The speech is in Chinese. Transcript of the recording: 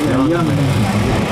一样的。